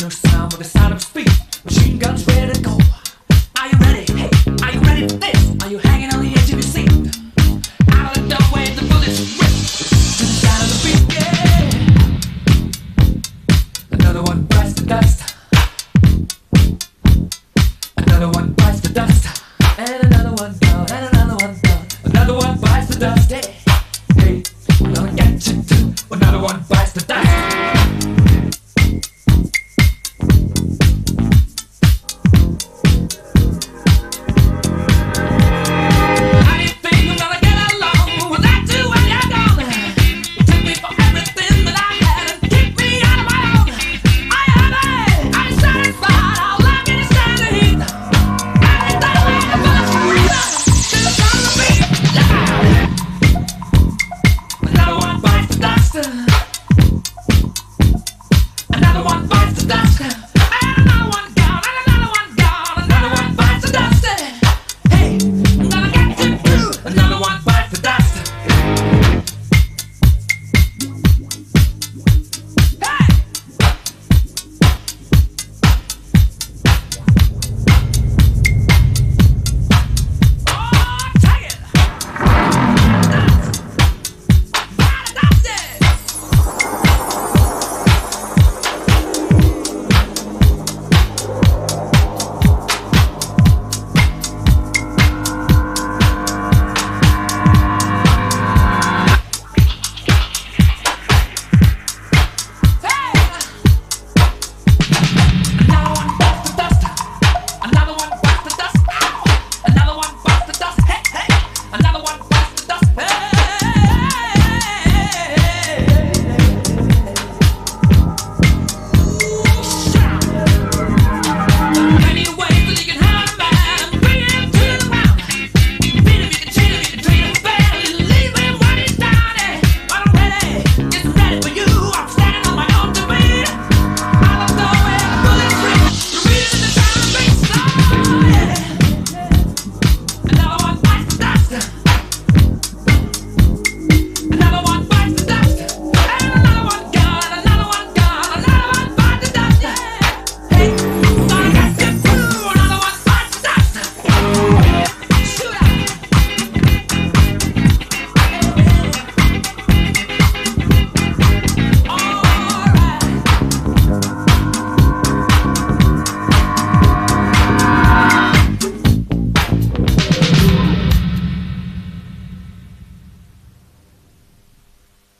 No sound but the sound of speed. Machine guns ready to go. Are you ready? Hey, are you ready for this? Are you hanging on the edge of your seat? Out of the doorway, the bullets rip to the sound of the beat. Yeah. Another one bites the dust. One bites the dust.